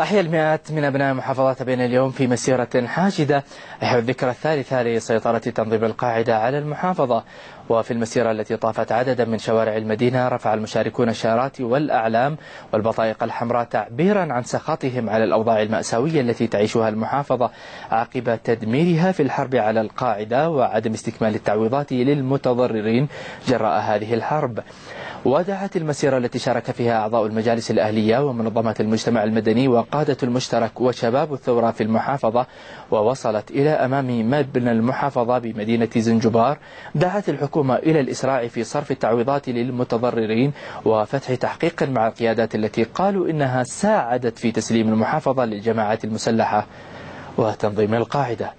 أحيا المئات من أبناء محافظات بين اليوم في مسيرة حاشدة. يحيوا الذكرى الثالثة لسيطرة تنظيم القاعدة على المحافظة. وفي المسيرة التي طافت عددا من شوارع المدينة رفع المشاركون الشارات والأعلام والبطائق الحمراء تعبيرا عن سخطهم على الأوضاع المأساوية التي تعيشها المحافظة عقب تدميرها في الحرب على القاعدة وعدم استكمال التعويضات للمتضررين جراء هذه الحرب. ودعت المسيرة التي شارك فيها أعضاء المجالس الأهلية ومنظمات المجتمع المدني وقادة المشترك وشباب الثورة في المحافظة ووصلت إلى أمام مبنى المحافظة بمدينة زنجبار. دعت الحكومة إلى الإسراع في صرف التعويضات للمتضررين وفتح تحقيق مع القيادات التي قالوا إنها ساعدت في تسليم المحافظة للجماعات المسلحة. وتنظيم القاعدة.